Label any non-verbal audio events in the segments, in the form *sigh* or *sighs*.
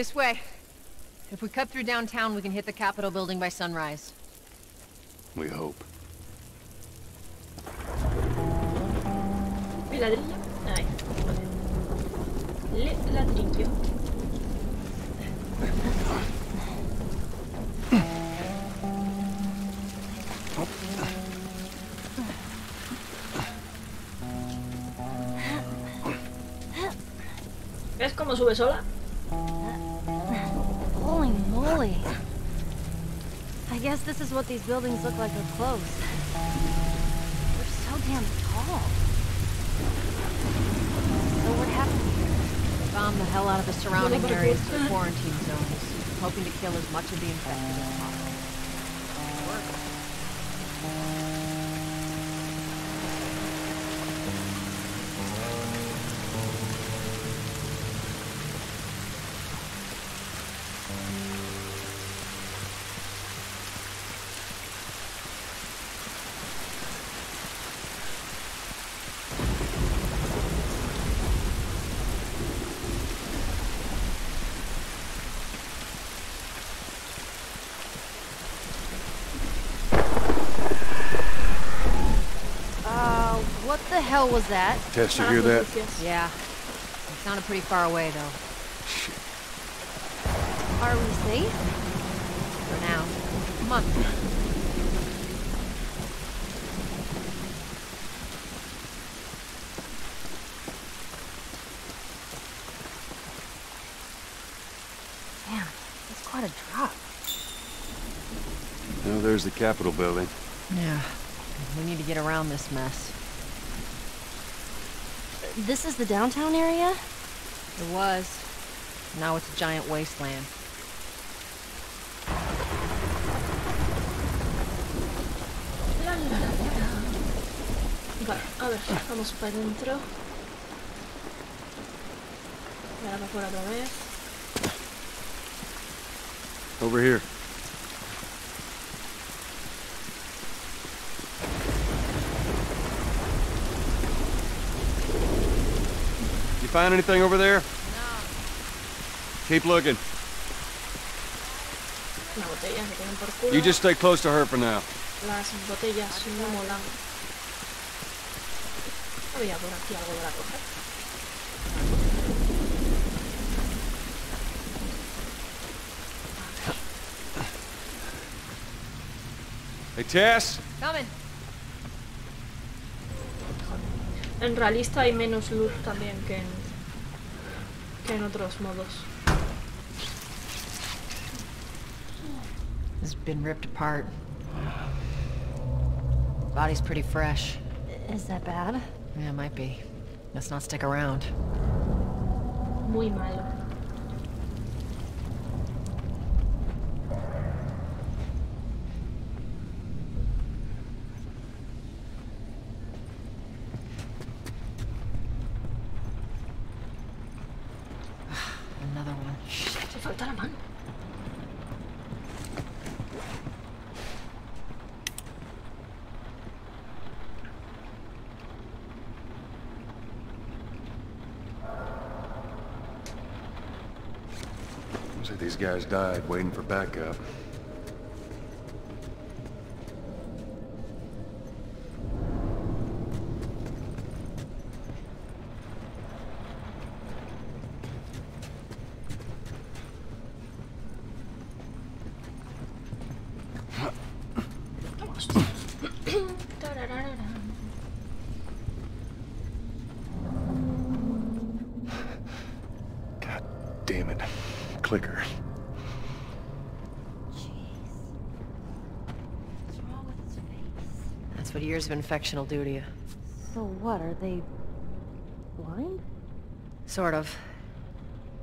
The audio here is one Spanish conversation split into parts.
This way. If we cut through downtown, we can hit the Capitol building by sunrise. We hope. El ladrillo. Ahí. Le ladrillo. ¿Ves cómo sube sola? Holy moly. I guess this is what these buildings look like up close. They're so damn tall. So what happened here? Bomb the hell out of the surrounding areas but- to quarantine zones, hoping to kill as much of the infected as possible. Was that? Tess, you hear that? noticias. Yeah. It sounded pretty far away, though. Shit. Are we safe? For now. Come on. Damn, that's quite a drop. Now there's the Capitol building. Yeah. We need to get around this mess. This is the downtown area? It was. Now it's a giant wasteland. La, la, la, la, la. Vale, a ver, vamos para adentro. Y ahora para afuera otra vez. Over here. Find anything over there? No. Keep looking. Una botella que tienen por culo. You just stay close to her for now. Las botellas no molan. Había por aquí algo para coger. Hey, Tess? Coming. En realista hay menos luz también que en, que en otros modos. This has been ripped apart. Body's pretty fresh. Is that bad? Yeah, it might be. Let's not stick around. Muy malo. Another one. Se falta la mano. Looks like these guys died waiting for backup. Tarararara. God damn it. Clicker. Jeez. What's wrong with his face? That's what years of infection will do to you. So what, are they... blind? Sort of.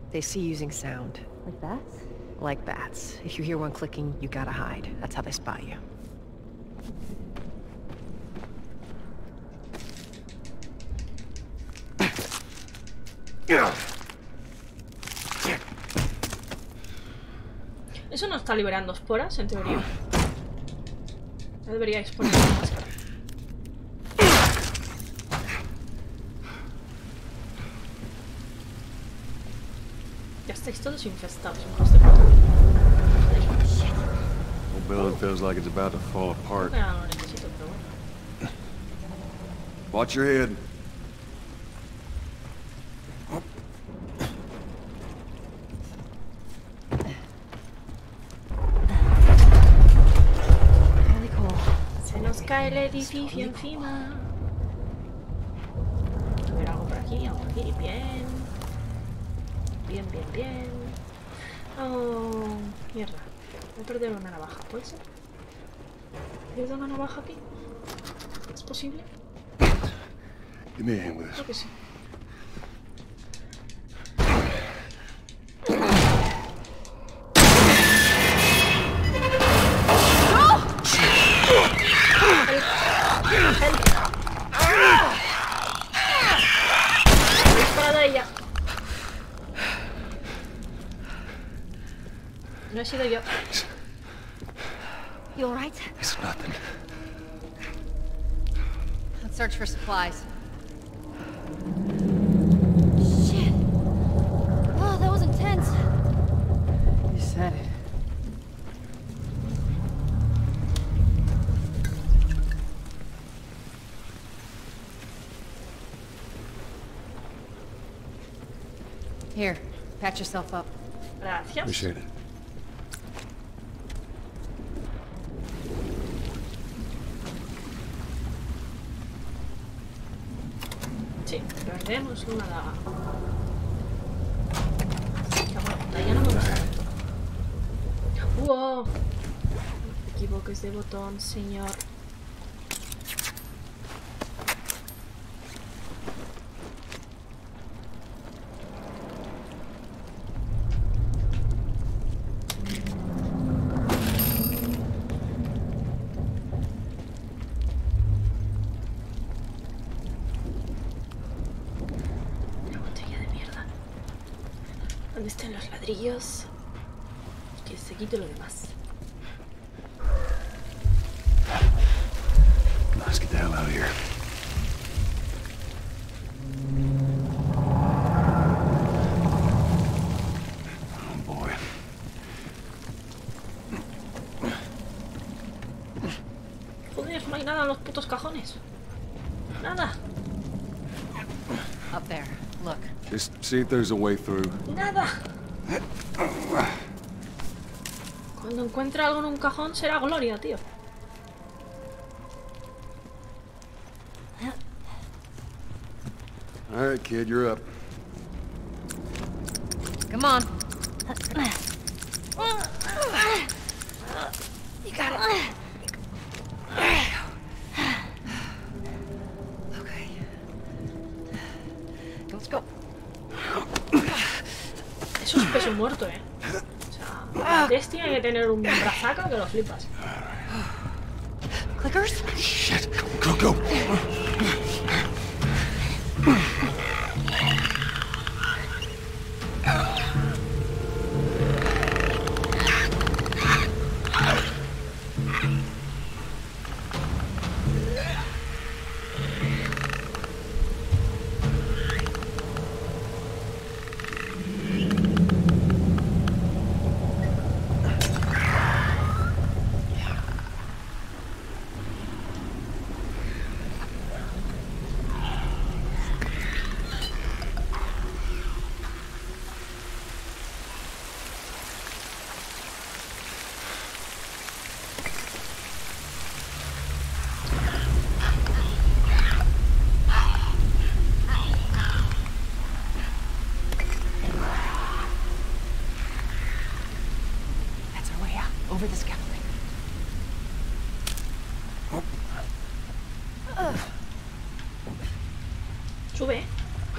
They see using sound. Like bats? Like bats. If you hear one clicking, you gotta hide. That's how they spot you. Eso no está liberando esporas, en teoría. *gasps* *gasps* *gasps* No deberíais poner la máscara. Ya estáis todos infestados, hijos de puta. Whole building feels like it's about to fall apart. Ah, no lo necesito, pero bueno. Watch your head. Edificio encima. A ver, algo por aquí, algo por aquí. Bien. Bien, bien, bien. Oh, mierda. Voy a perder una navaja, ¿puede ser? ¿Pierdo una navaja aquí? ¿Es posible? Me. Creo que sí. Patch yourself up. Gracias. Appreciate it. Sí, perdemos una daga. Bueno, ya no me equivoques de botón, señor. Una botella de mierda. ¿Dónde están los ladrillos? Que se quite lo demás. Let's get the hell out of here. Oh no hay nada en los putos cajones. Nada, Up there. Look. Just see if there's a way through. nada. Cuando encuentre algo en un cajón será gloria, tío. All right, kid, you're up. Come on. You got it. Okay. Let's go. Eso es peso muerto, eh. O sea, la test tiene que tener un brazaco que lo flipas.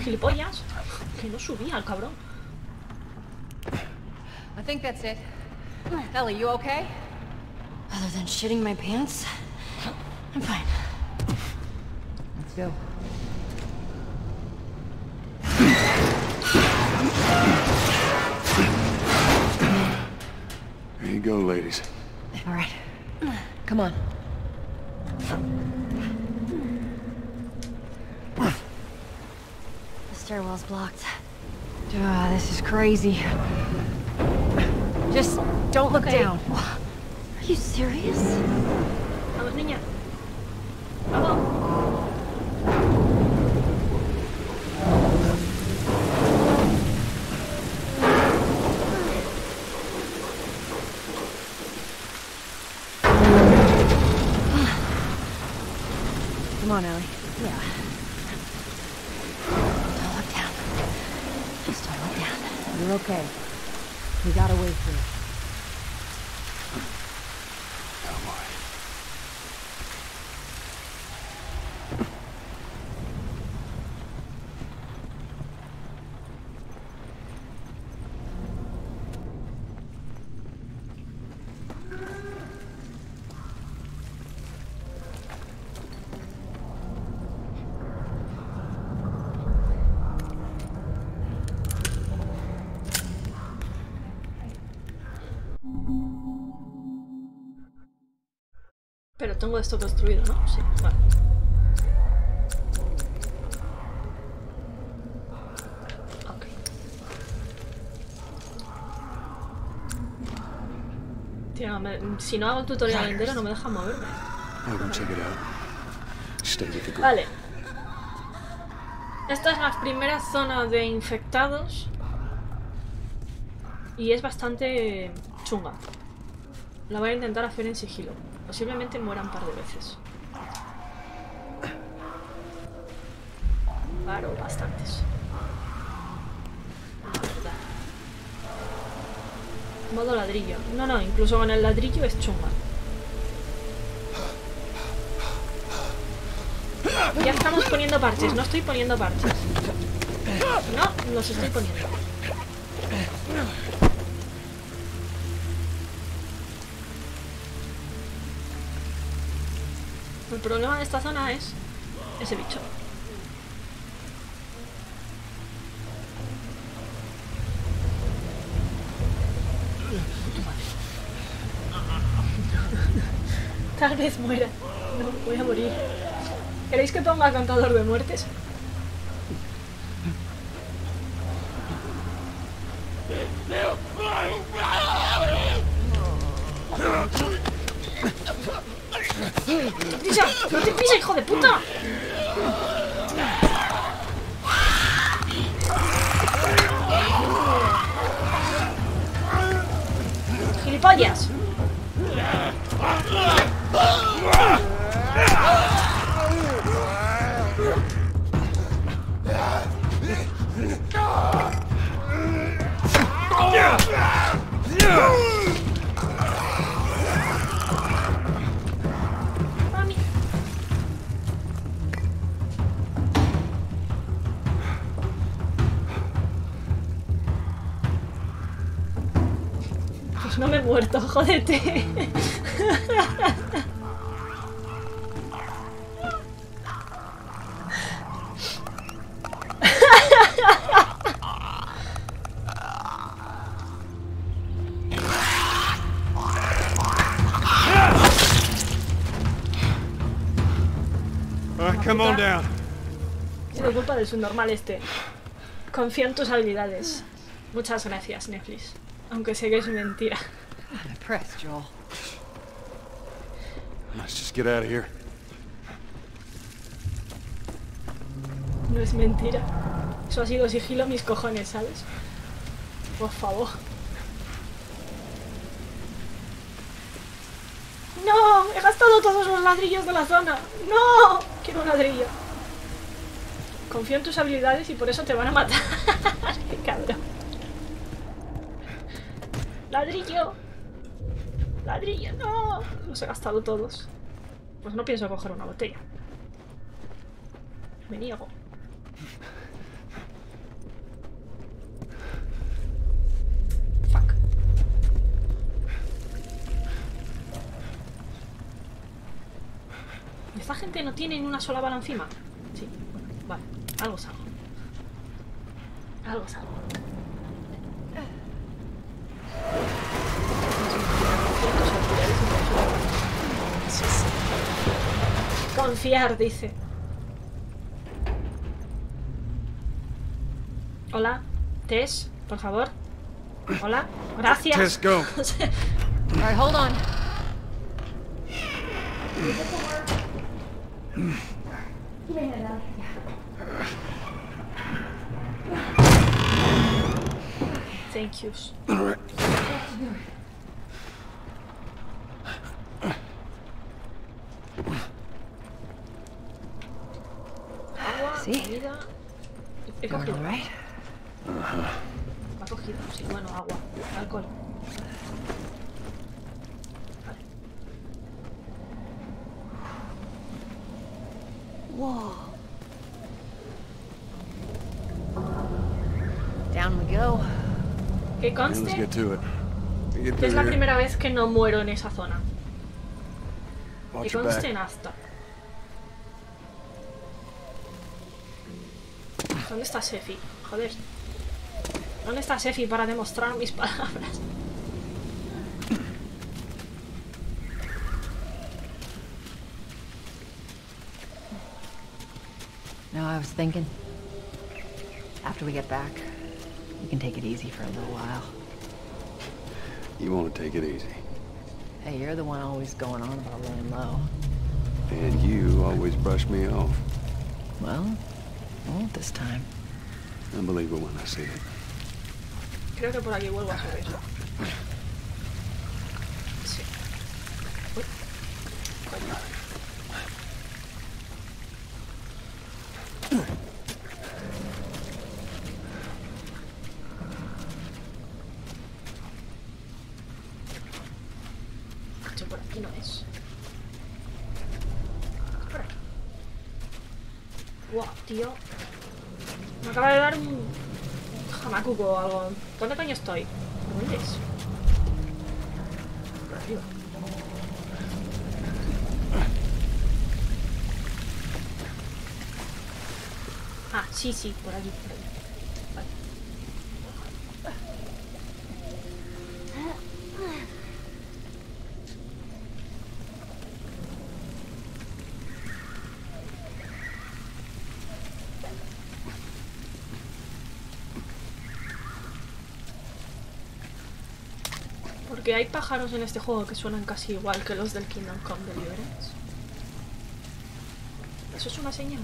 Gilipollas. Que no subía el cabrón. I think that's it. Ellie, you okay? Other than shitting my pants, I'm fine. Let's go. Blocked. Ah, this is crazy. Just don't look Okay. down. Are you serious? Tengo esto construido, ¿no? Sí, vale. Ok. Tío, me- si no hago el tutorial entero no me deja moverme. Vale. Esta es la primera zona de infectados. Y es bastante chunga. La voy a intentar hacer en sigilo. Posiblemente muera un par de veces. Claro, bastantes. Verdad. Modo ladrillo. No, no, incluso con el ladrillo es chunga. Ya estamos poniendo parches, no estoy poniendo parches. No, los estoy poniendo. El problema de esta zona es ese bicho. *laughs* Tal vez muera. No, voy a morir. ¿Queréis que ponga contador de muertes? No me he muerto, jódete. Come on down. Ha sido culpa del subnormal este. Confío en tus habilidades. Muchas gracias, Netflix. Aunque sé que es mentira. I'm impressed, Joel. Let's just get out of here. No es mentira. Eso ha sido sigilo mis cojones, ¿sabes? Por favor. ¡No! ¡He gastado todos los ladrillos de la zona! ¡No! Quiero un ladrillo. Confío en tus habilidades y por eso te van a matar. *laughs* ¡Qué cabrón! ¡Ladrillo! ¡Ladrillo! ¡No! Los he gastado todos. Pues no pienso coger una botella. Me niego. Fuck. ¿Esta gente no tiene ni una sola bala encima? Sí, bueno, vale. Algo es algo. Algo Confiar, dice. Hola. Tess, por favor. Hola. Gracias. Tess, go. *laughs* All right, hold on. Thank you. All right. Sí. comida. He cogido. ha cogido, sí, bueno, agua, alcohol. Vale. Whoa. Down we go. Que conste get to it. We get que es la primera vez que no muero en esa zona. Que conste en hasta. ¿Dónde está Sefi? Joder. ¿Dónde está Sefi para demostrar mis palabras? No, I was thinking. After we get back, we can take it easy for a little while. You want to take it easy. Hey, you're the one always going on about laying low. And you always brush me off. Well, I won't this time. I believe it when I see it. Creo que por aquí vuelvo a subir. Sí. Sí, por aquí, por. Vale. Porque hay pájaros en este juego que suenan casi igual que los del Kingdom Come Deliverance. Eso es una señal.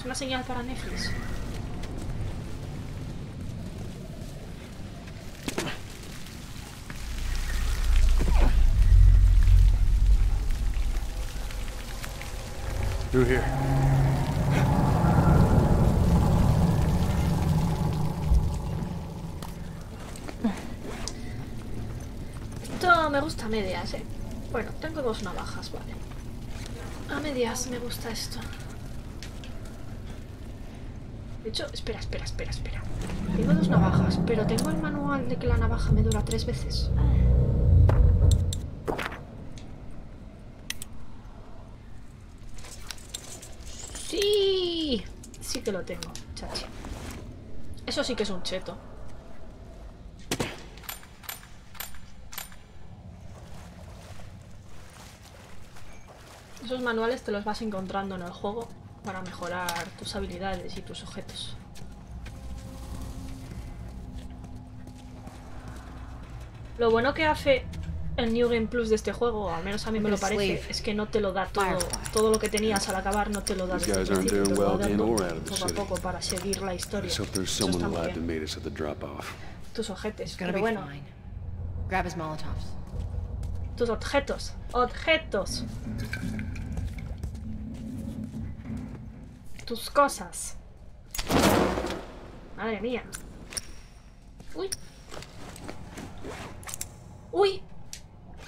Es una señal para Netflix. Through here. Esto me gusta a medias, eh. Bueno, tengo dos navajas, vale. A medias me gusta esto. Hecho, espera, espera, espera, espera. Tengo dos navajas, pero tengo el manual de que la navaja me dura tres veces. Sí, sí que lo tengo, chachi. Eso sí que es un cheto. Esos manuales te los vas encontrando en el juego para mejorar tus habilidades y tus objetos. Lo bueno que hace el New Game Plus de este juego, al menos a mí me lo parece, es que no te lo da todo, todo lo que tenías al acabar, no te lo da desde el principio, te lo the poco a poco para seguir la historia. Eso está muy bien. Tus objetos, pero bueno, fine. Grab his Molotovs. tus objetos, objetos. Tus cosas. Madre mía. Uy. Uy.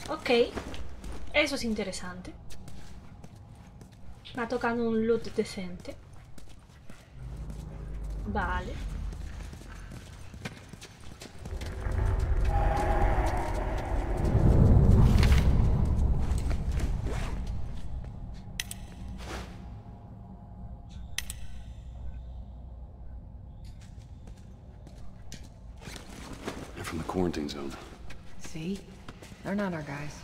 Ok. Eso es interesante. Me ha tocado un loot decente. Vale. Quarantine zone. See? They're not our guys.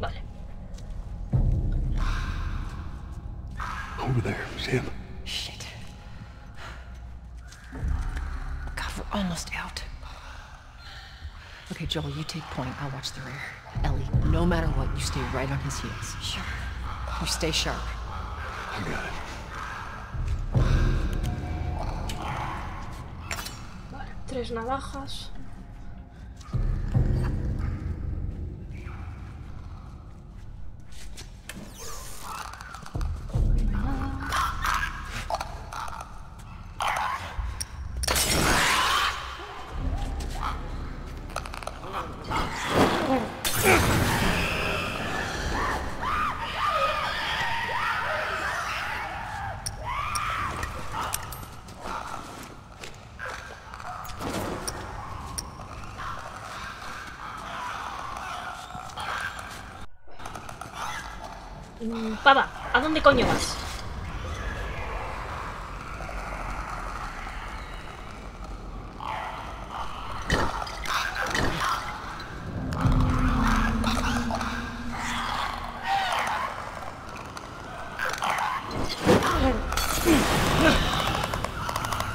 Vale. Over there. See him? Shit. God, we're almost out. Okay, Joel, you take point. I'll watch the rear. Ellie, no matter what, you stay right on his heels. Sure. You stay sharp. I got it. Tres navajas. Mm, Pava, ¿a dónde coño vas?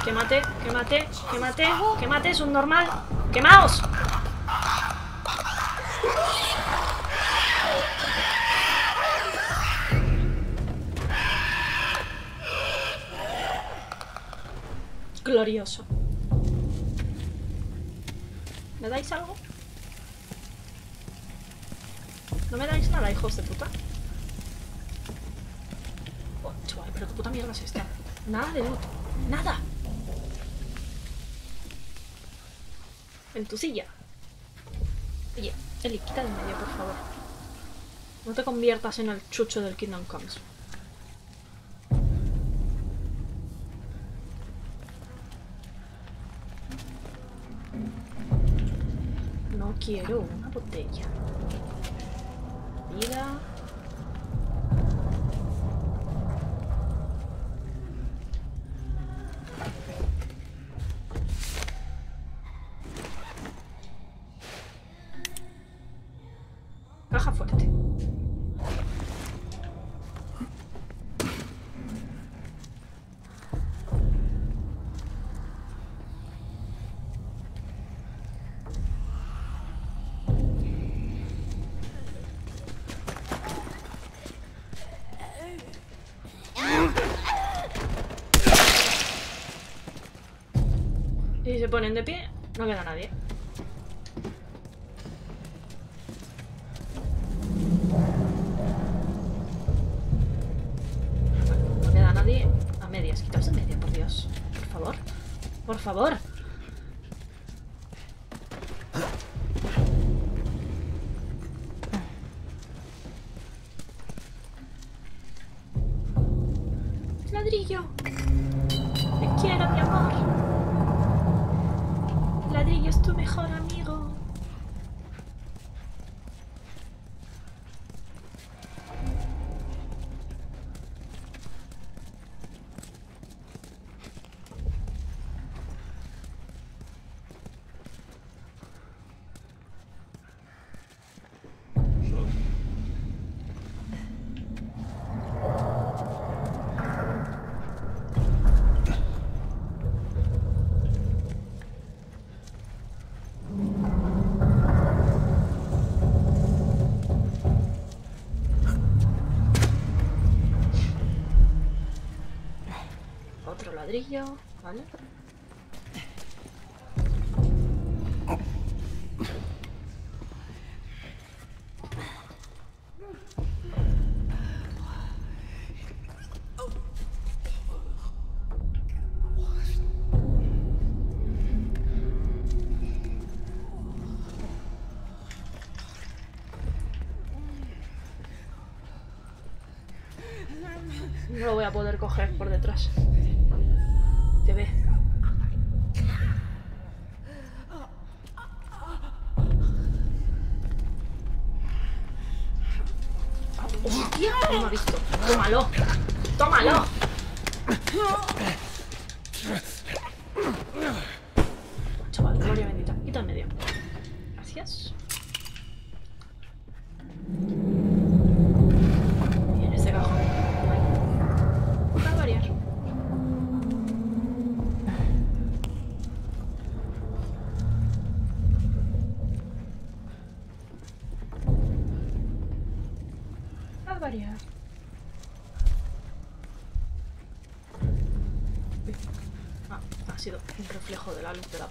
Quémate, quémate, quémate, quémate, es un normal. ¡Quemaos! ¿Me dais algo? ¿No me dais nada, hijos de puta? Oh, chaval, pero qué puta mierda es esta. Nada de loot. Nada. En tu silla. Oye, Eli, quita de medio, por favor. No te conviertas en el chucho del Kingdom Comes. Quiero una botella. Vida. Ponen de pie, no queda nadie. Ladrillo, ¿vale? No lo voy a poder coger por detrás.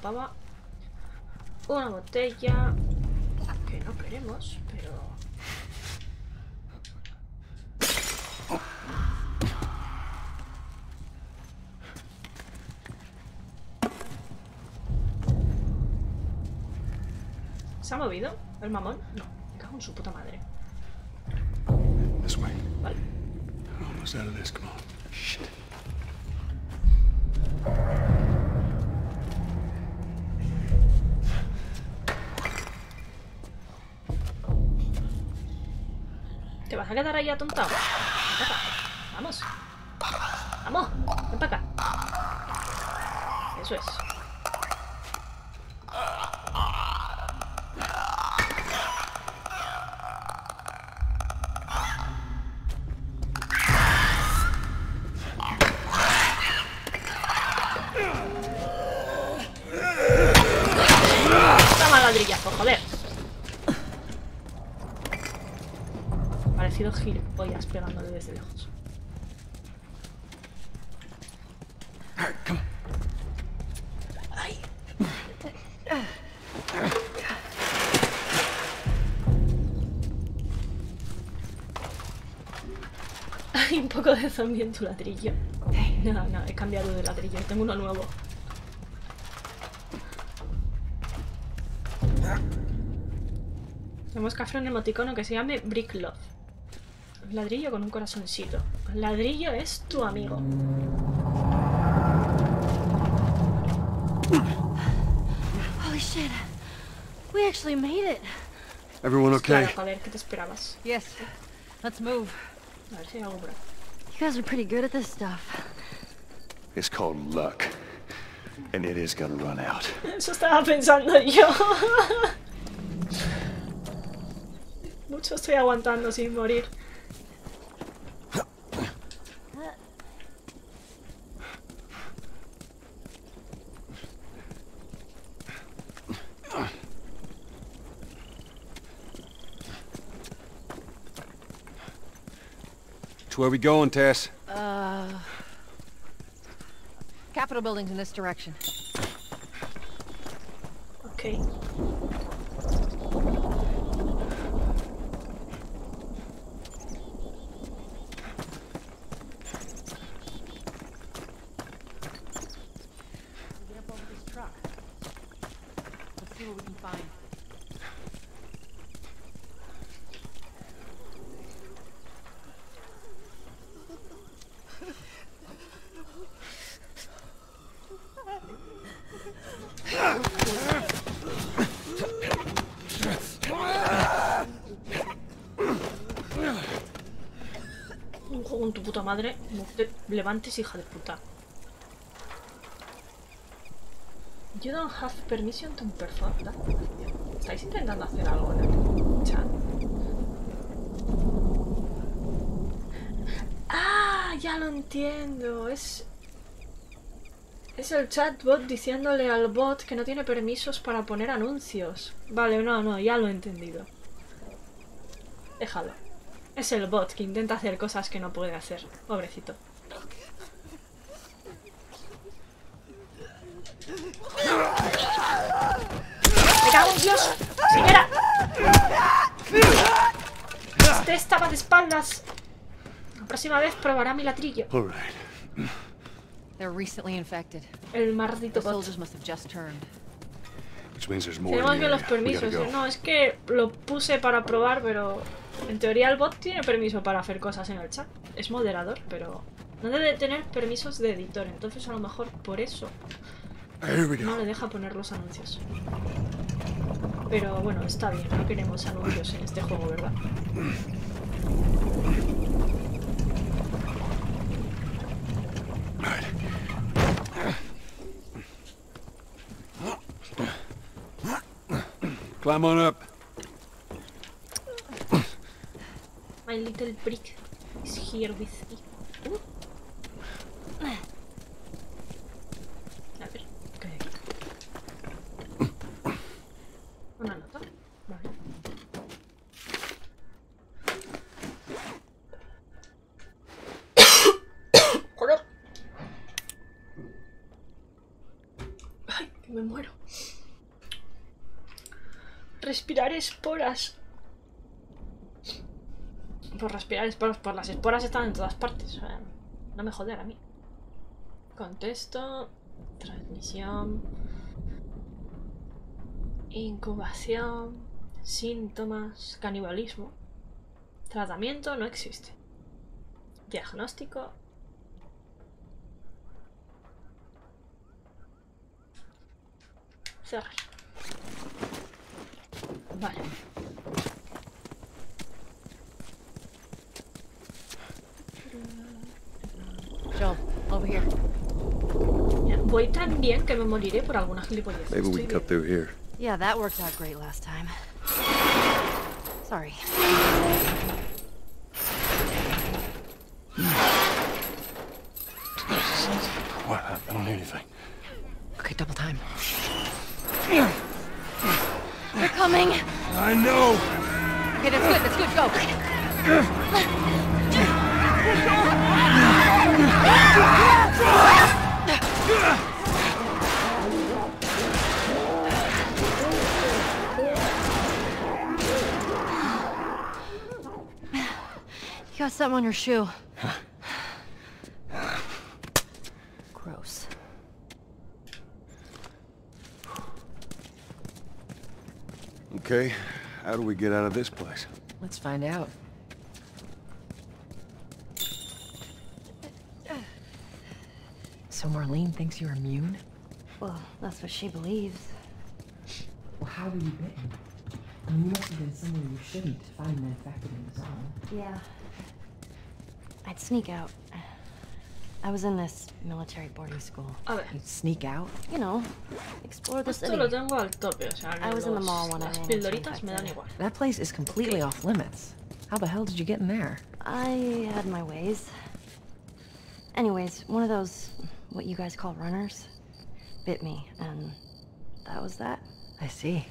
Pava. Una botella que no queremos, pero... ¿Se ha movido el mamón? No, me cago en su puta madre. This way. Vale. Vas a quedar ahí atontado? Vamos. Vamos, ven para acá. Eso es. Toma ladrillazo, joder. Parecido gilipollas pegándole desde lejos. Ay. Hay un poco de zombie en tu ladrillo. No, no, he cambiado de ladrillo, tengo uno nuevo. Tenemos que hacer un emoticono que se llame Brick Love. Ladrillo con un corazoncito. El ladrillo es tu amigo. Holy shit. We actually made it. Everyone okay? Claro, a ver, ¿qué te esperabas? Yes. Let's move. A ver si hay algo por ahí. You guys are pretty good at this stuff. It's called luck. And it is gonna run out. Eso estaba pensando yo. *laughs* Mucho estoy aguantando sin morir. So where we going, Tess? Uh. Capitol building's in this direction. Ok. No te levantes, hija de puta. You don't have permission to perform that. ¿Estáis intentando hacer algo en el chat? Ah, ya lo entiendo. Es. Es el chatbot diciéndole al bot que no tiene permisos para poner anuncios. Vale, no, no, ya lo he entendido. Déjalo. Es el bot que intenta hacer cosas que no puede hacer. Pobrecito. ¡Me cago en Dios! ¡Señora! Este estaba de espaldas. La próxima vez probará mi latrillo. All right. They're recently infected. El maldito The bot. soldiers must have just turned. Which means there's more Tenemos bien los permisos. No, es que lo puse para probar, pero en teoría el bot tiene permiso para hacer cosas en el chat. Es moderador, pero no debe tener permisos de editor. Entonces a lo mejor por eso no le deja poner los anuncios. Pero bueno, está bien, no queremos anuncios en este juego, ¿verdad? Climb on up. My little brick is here with me. Uh. A ver, ¿qué hay aquí? Una nota. Vale. ¡Color! ¡Ay, que me muero! Respirar esporas. Por respirar esporas, por las esporas están en todas partes. o sea, no me joder a mí. Contesto. Transmisión. Incubación. Síntomas. Canibalismo. Tratamiento no existe. Diagnóstico. Cerrar. Vale. Over here. Ya, Voy tan bien que me moriré por alguna gilipollez. Maybe we can cut through here. Yeah, that worked out great last time. Sorry. What? I I don't hear anything. Okay, double time. They're coming! I know! Okay, that's good, that's good, go! You got something on your shoe. Gross. Okay, how do we get out of this place? Let's find out. So Marlene thinks you're immune? Well, that's what she believes. Well, how were you bitten? I mean, you must have been somewhere you shouldn't to find an infected in the zone. Yeah. I'd sneak out. I was in this military boarding school. Oh, A ver, You'd sneak out? You know, explore the esto city. lo tengo al tope, o sea, I was in the los- mall when I las ran into me dan igual. That place is completely off limits. How the hell did you get in there? I had my ways. Anyways, one of those, what you guys call runners, bit me, and that was that. I see.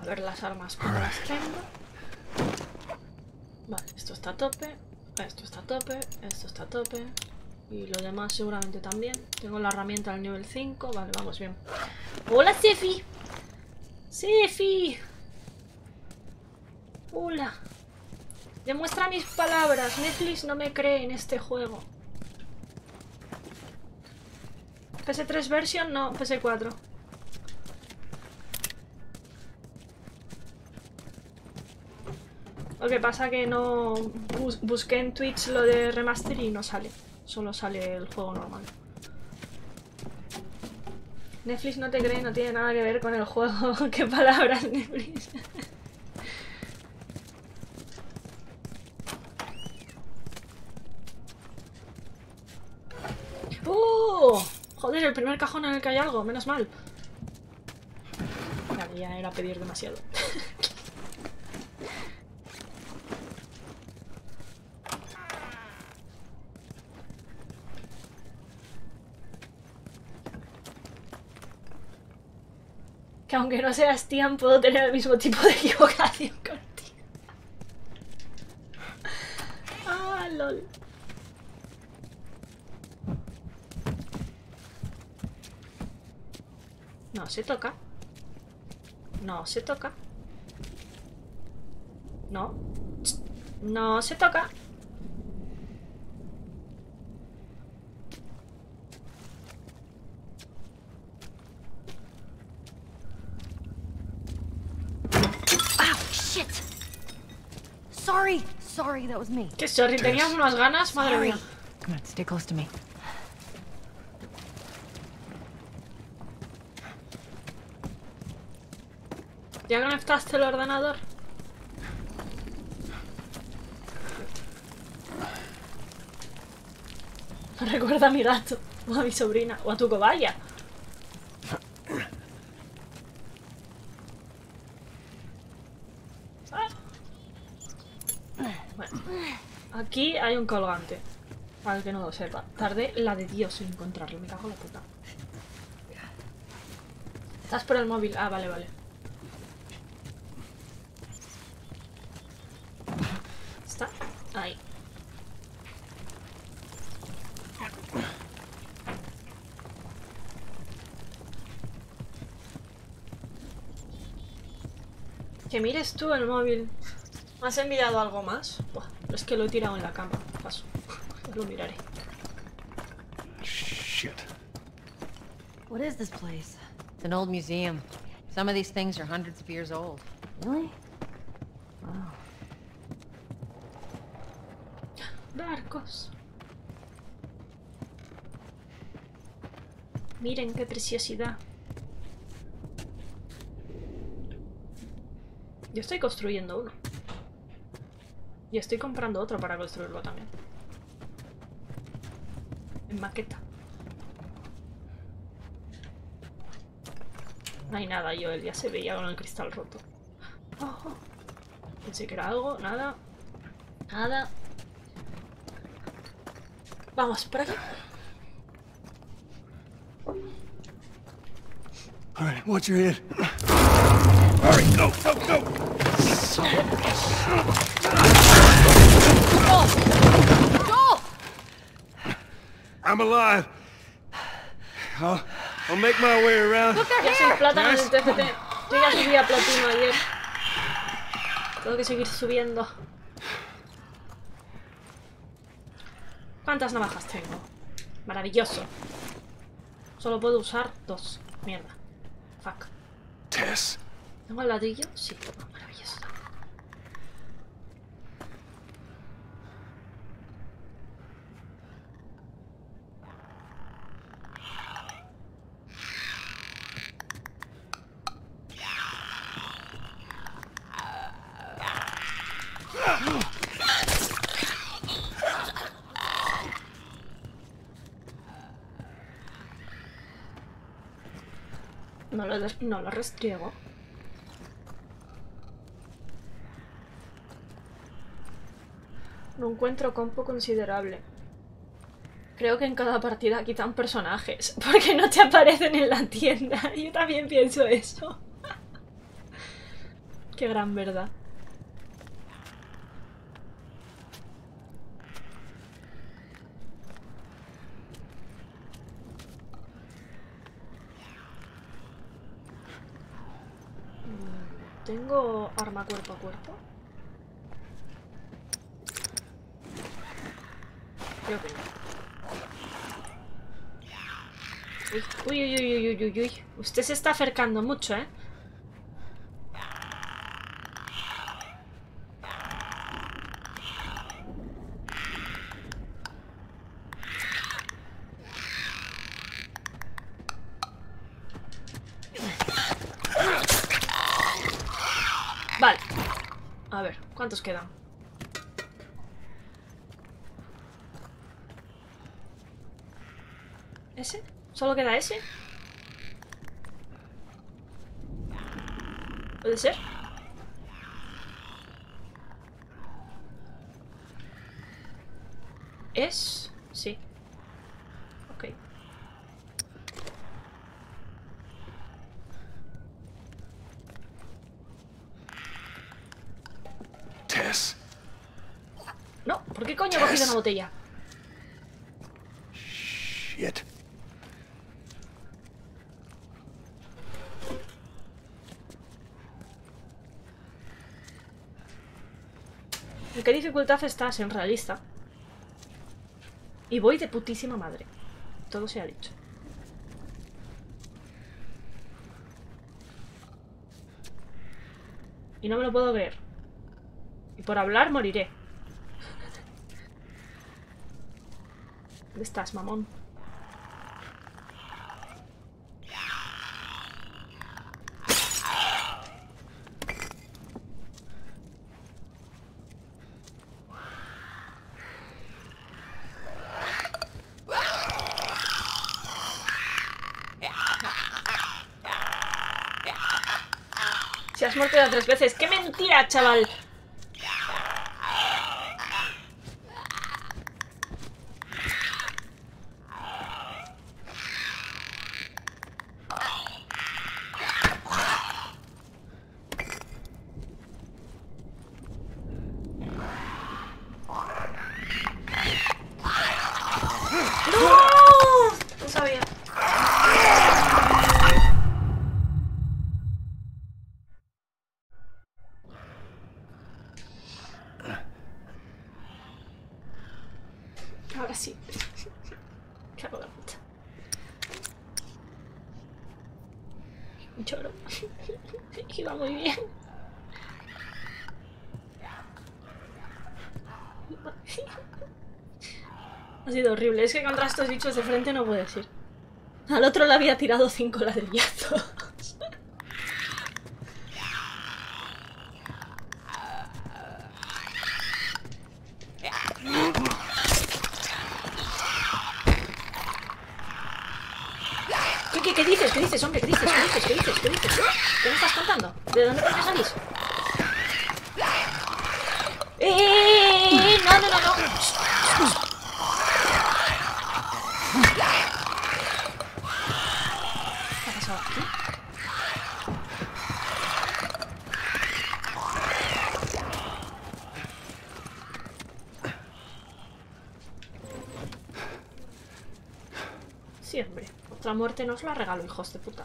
A ver las armas como las tengo. Vale, esto está a tope, esto está a tope, esto está a tope. Y lo demás seguramente también. Tengo la herramienta al nivel 5. Vale, vamos bien. ¡Hola, Sefi! ¡Sefi! ¡Hola! Demuestra mis palabras. Netflix no me cree en este juego. PS3 version, no, PS4. Lo que pasa que no bus- busqué en Twitch lo de remaster y no sale. Solo sale el juego normal. Netflix no te cree, no tiene nada que ver con el juego. *laughs* ¿Qué palabras, Netflix? *laughs* ¡Oh! Joder, el primer cajón en el que hay algo, menos mal. Vale, ya era pedir demasiado. *laughs* Que aunque no seas Tian, puedo tener el mismo tipo de *laughs* equivocación contigo. Ah, lol. Se toca. No, se toca. No. No se toca. Shit! Sorry, sorry, that was me. Que sorry, tenías unas ganas, madre mía. Come on, stay close to me. ¿Ya conectaste el ordenador? *laughs* Recuerda a mi gato, o a mi sobrina, o a tu cobaya. *laughs* Ah. Bueno, aquí hay un colgante. Para el que no lo sepa. Tardé la de Dios en encontrarlo, me cago en la puta. Estás por el móvil. Ah, vale, vale. Ahí. Que mires tú el móvil. ¿Me has enviado algo más? Buah, es que lo he tirado en la cama. Paso. Lo miraré. Shit. What is this place? It's an old museum. Some of these things are hundreds of years old. Really? Miren qué preciosidad. Yo estoy construyendo uno. Y estoy comprando otro para construirlo también. En maqueta. No hay nada, yo ya se veía con el cristal roto. Oh, pensé que era algo, nada. Nada. Vamos, por aquí. All right, watch your head. All right, go, go, go. Joel! I'm alive. I'll, I'll make my way around. Ya soy plátano en el TFT. Yo ya subí a platino ayer. Tengo que seguir subiendo. ¿Cuántas navajas tengo? Maravilloso. Solo puedo usar dos. Mierda. Fuck. Tess, ¿Tengo el ladrillo? Sí. No lo, no lo restriego. No encuentro compo considerable. Creo que en cada partida quitan personajes *laughs* porque no te aparecen en la tienda. *laughs* Yo también pienso eso. *laughs* Qué gran verdad. Mm, ¿Tengo arma cuerpo a cuerpo? Creo que no. Uy, uy, uy, uy, uy, uy, uy. Usted se está acercando mucho, ¿eh? Vale. A ver, ¿cuántos quedan? ¿Ese? ¿Solo queda ese? ¿Puede ser? ¿Es? Sí. Ok. Tess. No, ¿por qué coño he cogido una botella? Shit. ¿En qué dificultad estás en realista? Y voy de putísima madre. Todo se ha dicho. Y no me lo puedo creer. Y por hablar moriré. ¿Dónde estás, mamón? Si has muerto ya tres veces. ¡Qué mentira, chaval! ¡No! No sabía. para siempre. Cago en la puta. Lloro. Iba muy bien. Ha sido horrible. Es que contra estos bichos de frente no puedes ir. Al otro le había tirado cinco ladrillazos. ¿Qué, qué, qué dices? ¿Qué dices, hombre? ¿Qué dices? ¿Qué dices? ¿Qué dices? ¿Qué dices? ¿Qué me estás contando? ¿De dónde coño salís? ¡Eh, eh, eh, eh! ¡No, no, no, no! ¿Qué ha pasado aquí? Sí, hombre. Otra muerte nos la regalo, hijos de puta.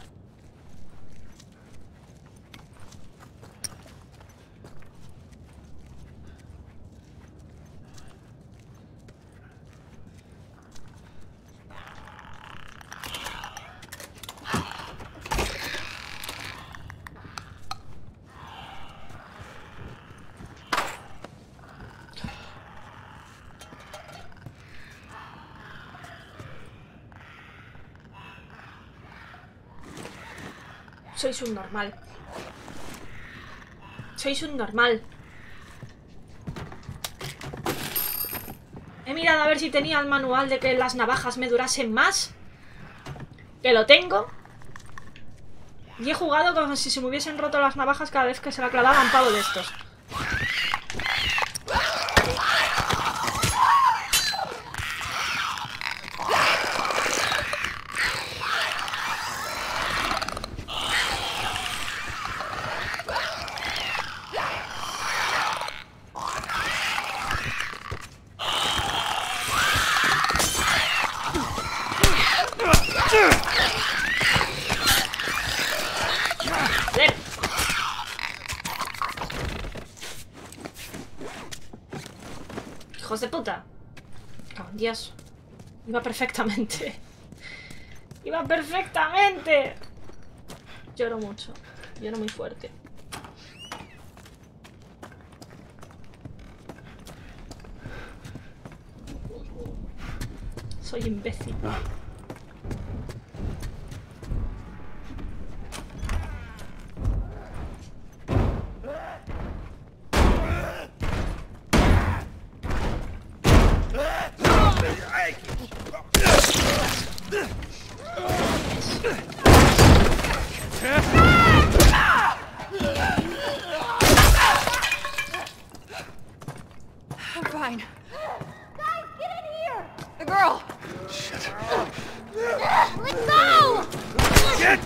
Sois un normal. Sois un normal. He mirado a ver si tenía el manual de que las navajas me durasen más. Que lo tengo. Y he jugado como si se me hubiesen roto las navajas cada vez que se la clavaba un pavo de estos. Joder. Hijos de puta. Cago en Dios. Iba perfectamente. *laughs* Iba perfectamente. Lloro mucho. Lloro muy fuerte. Soy imbécil. I'm fine. Guys, get in here! The girl! Shit. Let go! No muerto en el sitio anterior. ¿Qué es? ¿Es un de cojones? Me muero ahí por no pensar que tenía ¡Ay! Gilipollas.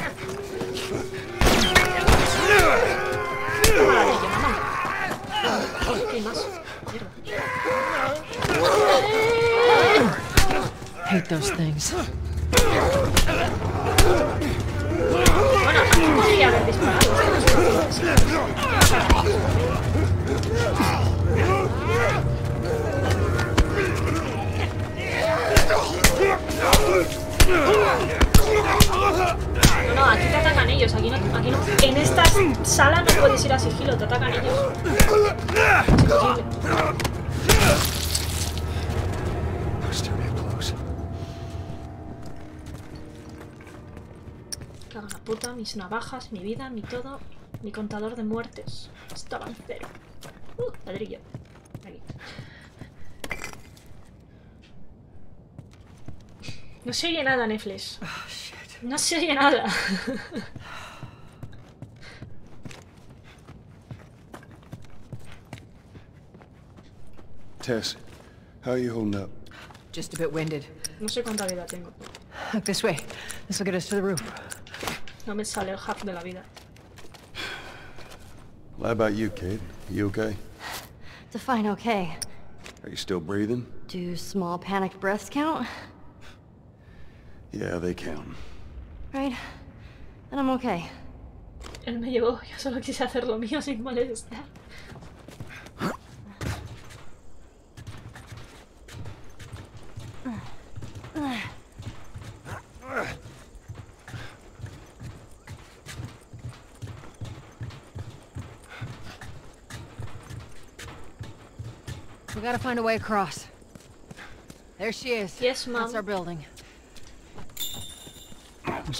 Hate those things. No. No, aquí ellos, aquí no, aquí no. En esta sala no puedes ir a sigilo, te atacan ellos. Es la puta, mis navajas, mi vida, mi todo, mi contador de muertes. Estaba en cero. Uh, ladrillo. Aquí. No se oye nada, Netflix. No se oye nada. *laughs* Tess, how are you holding up? Just a bit winded. No sé cuánta vida tengo. Look this way. This will get us to the roof. No me sale el hack de la vida. Well, how about you, kid? You okay? Define okay. Are you still breathing? Do small panicked breaths count? Yeah, they count. Right? Then I'm okay. Él me llevó, yo solo quise hacer lo mío sin molestar. We gotta find a way across. There she is. Yes, Mom. That's our building.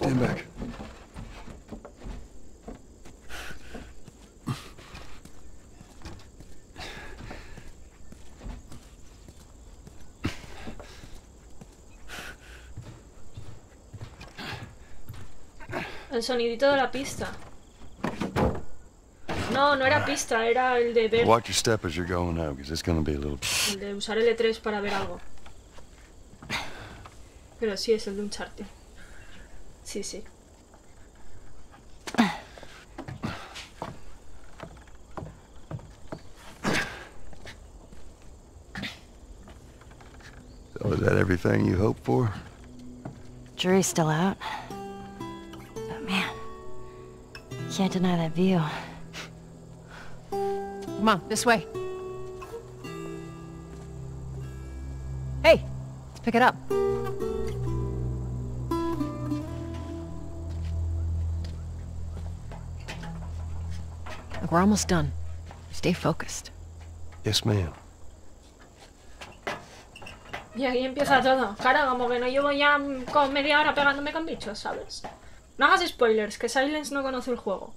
Stand back. El sonidito de la pista. No, no era pista, era el de ver, Watch your step as you're going out, because it's gonna be a little... el de usar el E3 para ver algo. Pero sí es el de Uncharted. Sí, sí. So is that everything you hoped for? Jury's still out. But man, can't deny that view. Come on, this way. Hey, let's pick it up. Look, we're almost done. Stay focused. Yes, ma'am. Y ahí empieza todo. Claro, como que no llevo ya como media hora pegándome con bichos, ¿sabes? No hagas spoilers, que Silence no conoce el juego.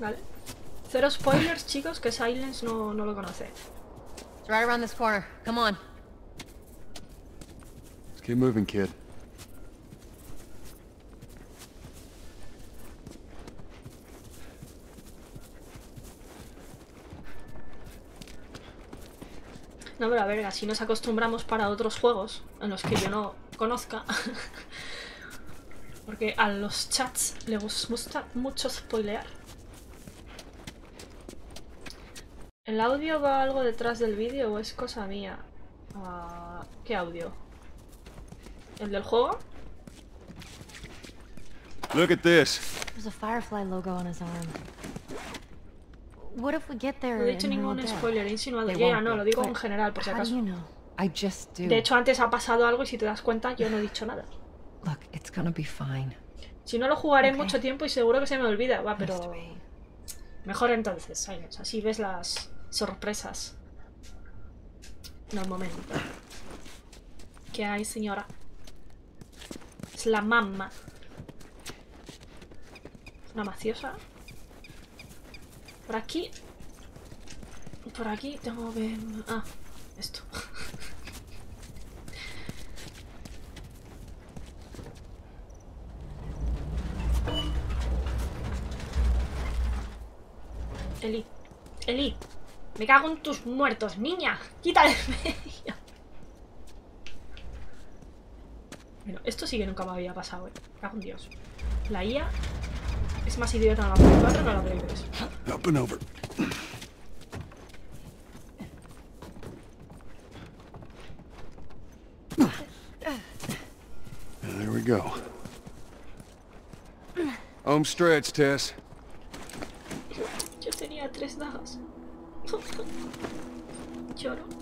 Vale. Cero spoilers, chicos, que Silence no, no lo conoce. It's right around this corner. Come on. Let's keep moving, kid. No, pero a ver, así nos acostumbramos para otros juegos en los que yo no conozca. *laughs* Porque a los chats les gusta mucho spoilear. ¿El audio va algo detrás del vídeo o es cosa mía? Ah, ¿Qué audio? ¿El del juego? Look at this. There's a Firefly logo on his arm. What if we get there No he dicho ningún spoiler, he insinuado. Ya, no, lo digo en general, por si acaso. you know? I just do. De hecho, antes ha pasado algo y si te das cuenta, yo no he dicho nada. Look, it's gonna be fine. Si no lo jugaré en Ok. mucho tiempo y seguro que se me olvida, va, pero... Mejor entonces, Silence. Así ves las sorpresas. En el momento. ¿Qué hay, señora? Es la mamá. Una maciosa. Por aquí. Por aquí tengo que... Ah, esto. Eli. Eli. Me cago en tus muertos, niña. Medio. Bueno, esto sí que nunca me había pasado, eh. Me cago en Dios. La IA es más idiota la Play 4 no la Play 3. Up and over. There we go. Home stretch, Tess. Yo tenía tres dagas. *laughs* Lloro.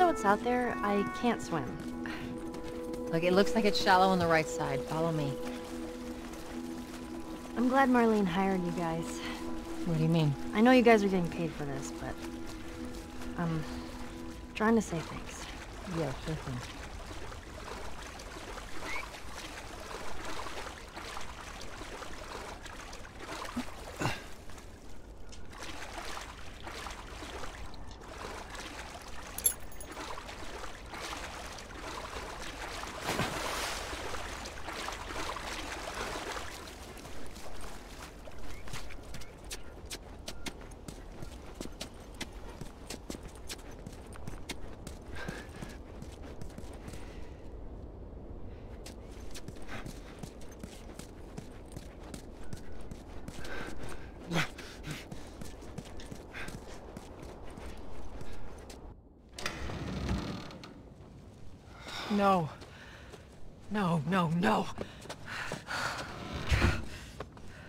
So it's out there, I can't swim. Look, it looks like it's shallow on the right side. Follow me. I'm glad Marlene hired you guys. What do you mean? I know you guys are getting paid for this, but I'm trying to say thanks. Yeah, sure thing. No. No, no, no.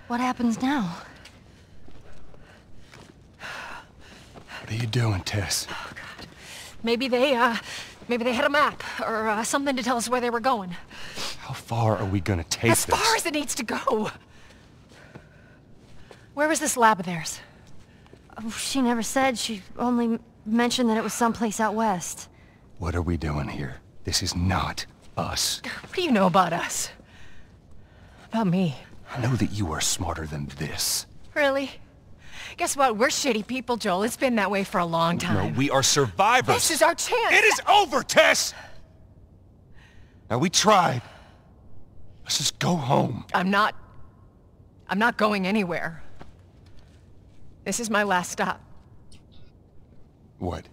What happens now? What are you doing, Tess? Oh, God. Maybe they, uh, maybe they had a map or uh, something to tell us where they were going. How far are we gonna take As this? far as it needs to go. Where was this lab of theirs? Oh, she never said. She only mentioned that it was someplace out west. What are we doing here? This is not us. What do you know about us? About me? I know that you are smarter than this. Really? Guess what? We're shitty people, Joel. It's been that way for a long time. No, we are survivors. This is our chance. It is over, Tess! Now, we tried. Let's just go home. I'm not... I'm not going anywhere. This is my last stop. What?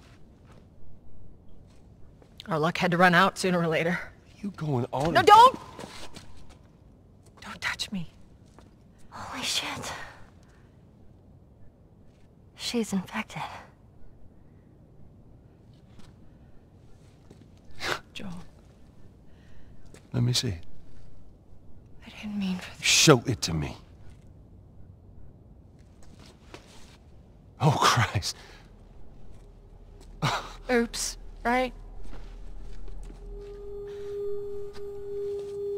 Our luck had to run out sooner or later. You going on? No, don't! Don't touch me. Holy shit. She's infected. *sighs* Joel, Let me see. I didn't mean for Show it to me. Oh, *laughs* Christ. Oops, right?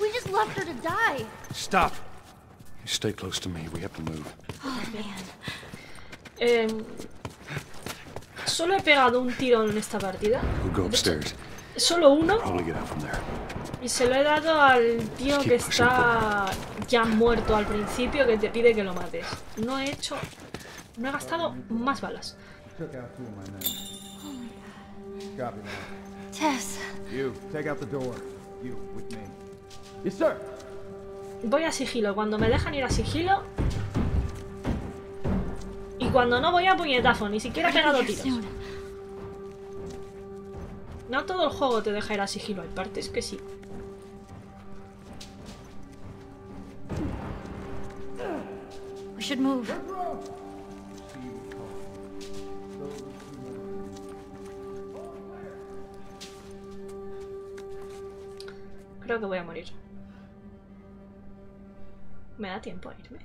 We just left her to die. Stop. You stay close to me. We have to move. Oh man. Eh, solo he pegado un tiro en esta partida. We'll go upstairs. Solo uno. Probably get out from there. Y se lo he dado al tío que está ya muerto al principio, que te pide que lo mates. No he hecho... No he gastado más balas. That. Tess. You, take out the door. You, with me. Yes, sir. Voy a sigilo. Cuando me dejan ir a sigilo... Y cuando no voy a puñetazo, ni siquiera he pegado tiros. No todo el juego te deja ir a sigilo, hay partes que sí. We should move. Creo que voy a morir. ¿Me da tiempo a irme?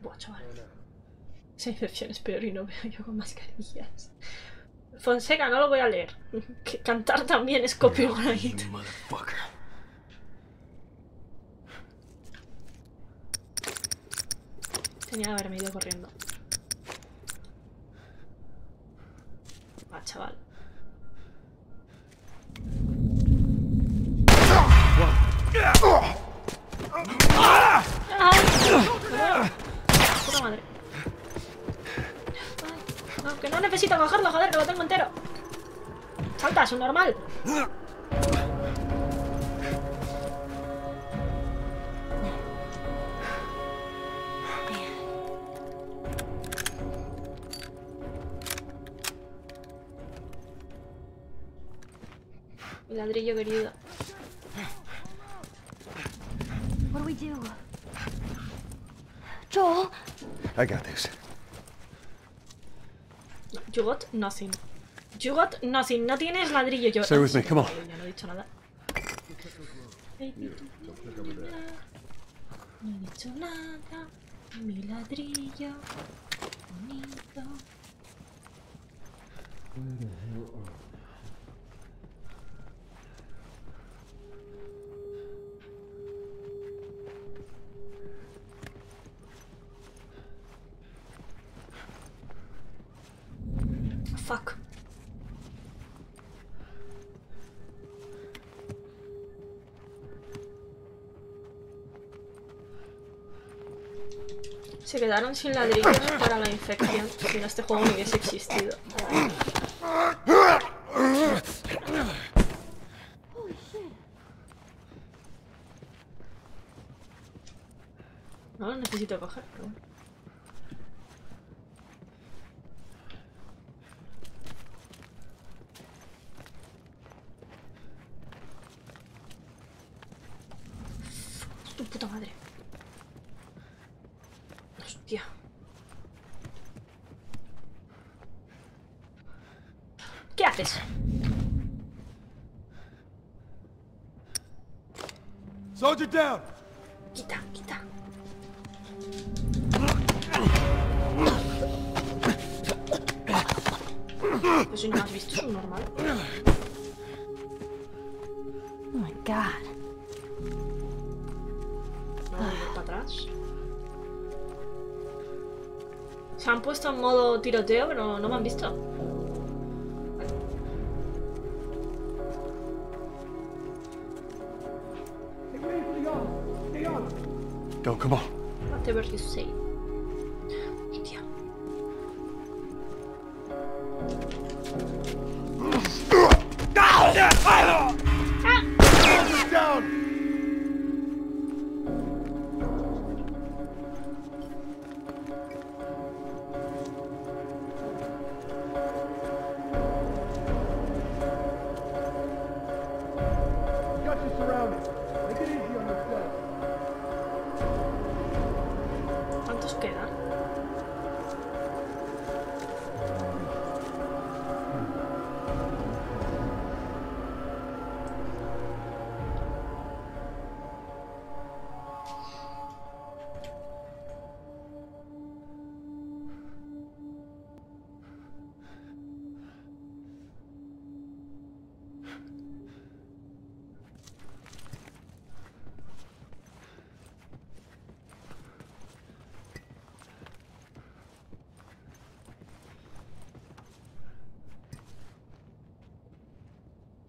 Buah, chaval. Esa infección es peor y no veo yo con mascarillas. Fonseca, no lo voy a leer. Que cantar también es. Motherfucker. Tenía que haberme ido corriendo. Ah, chaval. Madre. No, que no necesito cogerlo, joder, que lo tengo entero. Salta, es un normal. ladrillo querido. We do? Joel? I got this. You got nothing. You got nothing. No tienes ladrillo. Yo... Stay with me, come on. Ya no he dicho nada. No he dicho nada. Mi ladrillo. Bonito. Fuck. Se quedaron sin ladrillos para la infección. Si no, este juego no hubiese existido. No lo necesito coger, pero. Tu puta madre. Hostia. ¿Qué haces? Soldier down! Quita, quita. Pues si no lo has visto, es un normal. Oh my god. No voy a ir para atrás. Se han puesto en modo tiroteo, pero no me han visto. Go, come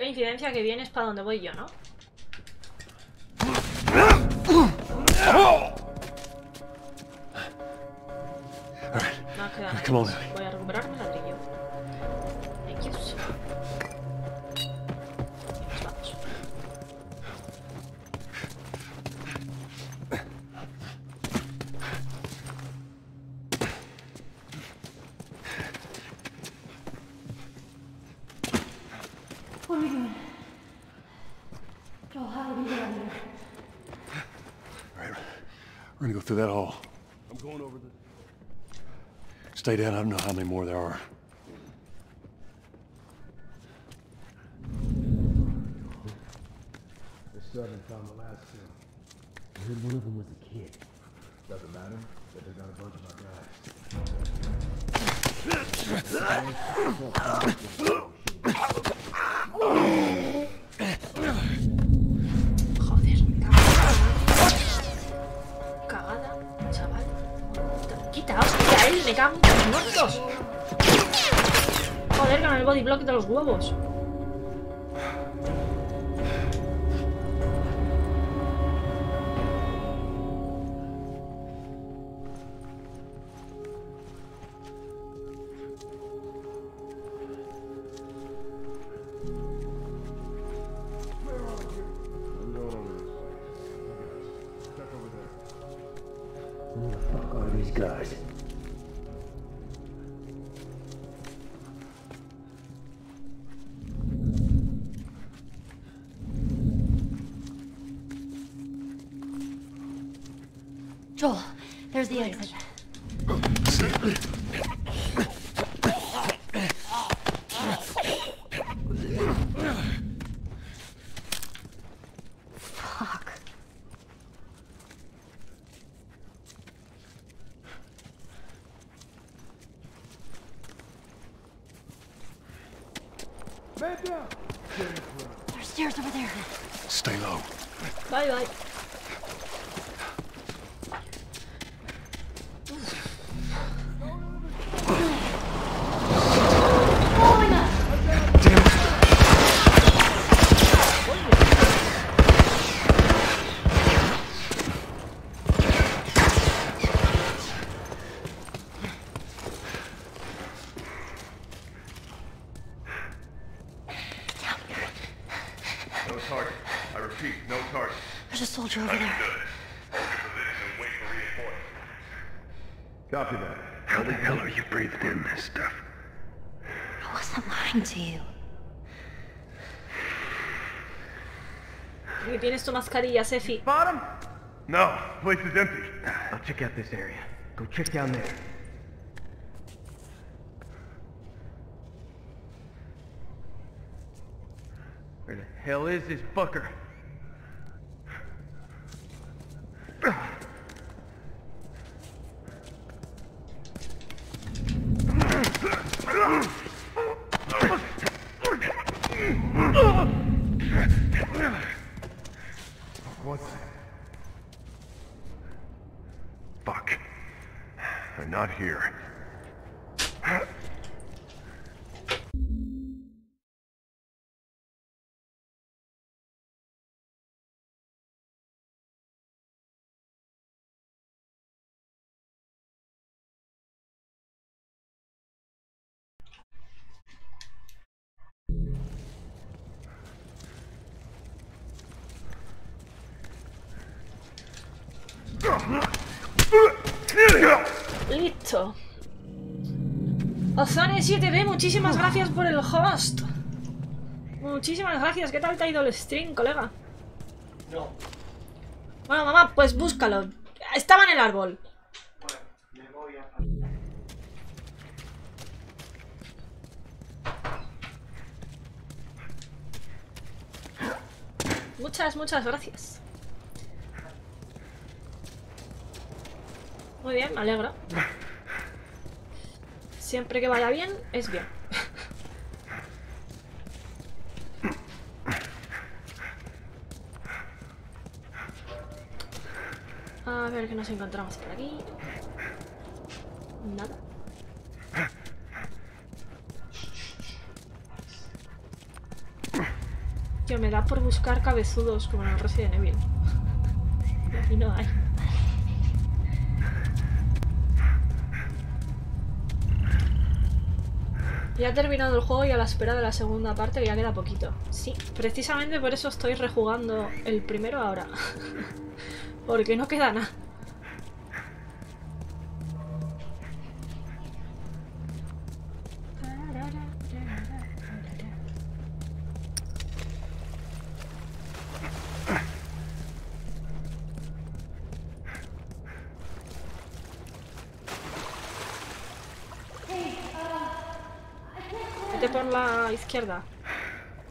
La incidencia que viene es para donde voy yo, ¿no? No queda. Come on, más. Block de Stay low. Bye, bye. No target. I repeat, no target. There's a soldier over there. Copy that. How the hell are you breathing in this stuff? I wasn't lying to you. Y tienes tu mascarilla, Sefi. Bottom? No, place is empty. I'll check out this area. Go check down there. Where the hell is this fucker? Ozone7B, muchísimas gracias por el host. Muchísimas gracias. ¿Qué tal te ha ido el stream, colega? No. Bueno, mamá, pues búscalo. Estaba en el árbol. Muchas, muchas gracias. Muy bien, me alegro. Siempre que vaya bien, es bien. A ver qué nos encontramos por aquí. Nada. Tío, me da por buscar cabezudos como en el Resident Evil. *laughs* Y no hay. Ya he terminado el juego y a la espera de la segunda parte que ya queda poquito. Sí, precisamente por eso estoy rejugando el primero ahora. *laughs* Porque no queda nada. Izquierda.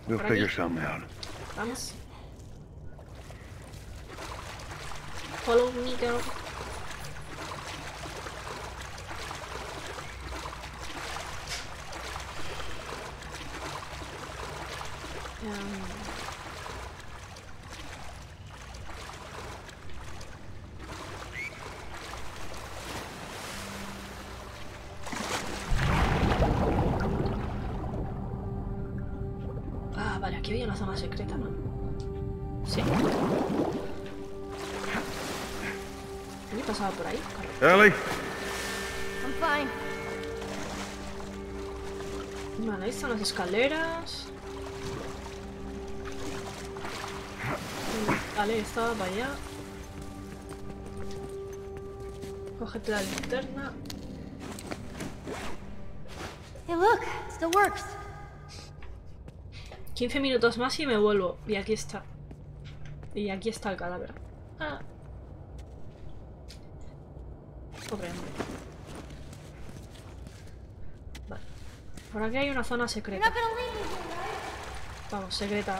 We'll Por figure aquí. something out. Vamos. Follow me, girl. Vale, ahí están las escaleras. Vale, estaba para allá. Cógete la linterna. Hey, look, it still works. 15 minutos más y me vuelvo. Y aquí está. Y aquí está el cadáver. Ah. Pobre hombre. Por aquí hay una zona secreta. Vamos, secreta.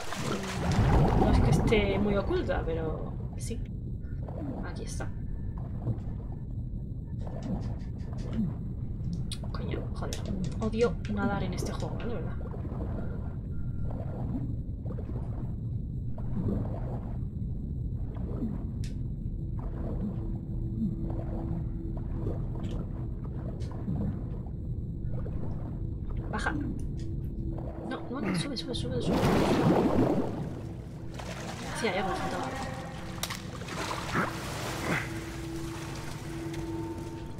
No es que esté muy oculta, pero sí. Aquí está. Coño, joder. Odio nadar en este juego, ¿eh? de verdad. Baja. No, no, no, sube, sube, sube, sube. Sí, hay algo que faltaba.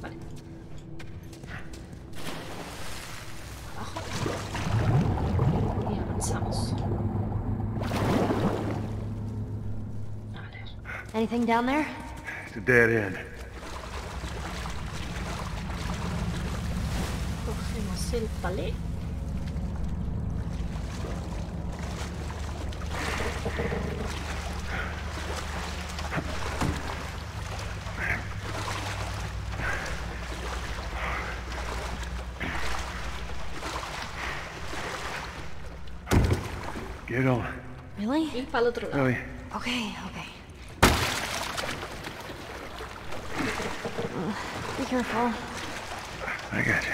Vale. Abajo. Y avanzamos. A ver. Anything down there? It's a dead end. Cogemos el palé. Get on. Really? Y para el otro lado. Ellie, Okay, okay. Be careful. I got you.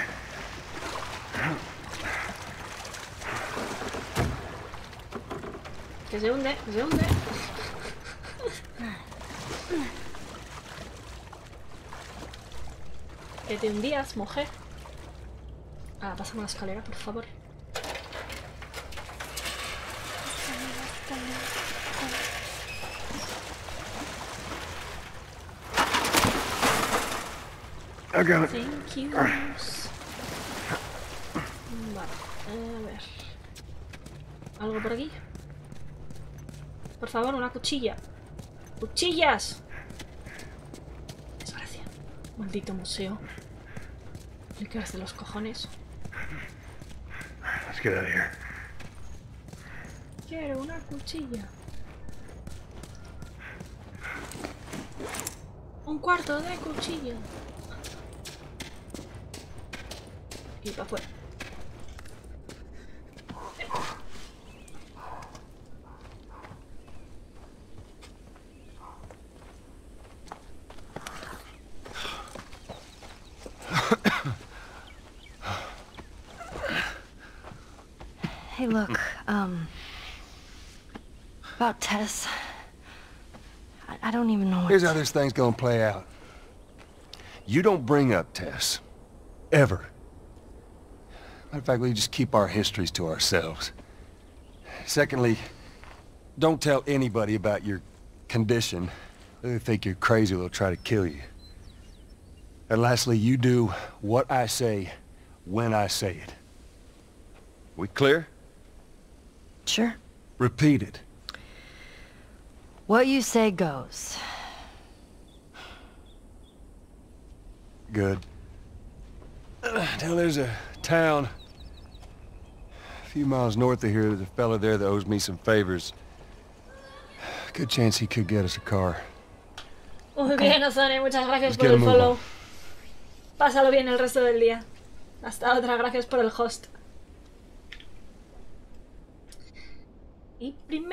Que se hunde, que se hunde. Que te hundías, mujer. Ah, pásame la escalera, por favor. I got it. Thank you. Vale, a ver. ¿Algo por aquí? Por favor, una cuchilla. ¡Cuchillas! Desgracia. Maldito museo. ¿Y qué de los cojones? Let's get out of here. Quiero una cuchilla. Un cuarto de cuchilla. Y para afuera. Hey, look, um. About Tess. I, I don't even know what. Here's how this thing's gonna play out. You don't bring up Tess. Ever. Matter of fact, we just keep our histories to ourselves. Secondly, don't tell anybody about your condition. They think you're crazy, they'll try to kill you. And lastly, you do what I say when I say it. We clear? Sure. Repeat it. What you say goes. Good. Now there's a town few miles north of here. There's a fella there that owes me some favors. Good chance he could get us a car. Muy bien, Ozone, muchas gracias Let's por el follow. on. Pásalo bien el resto del día. Hasta otra, gracias por el host. Y primero.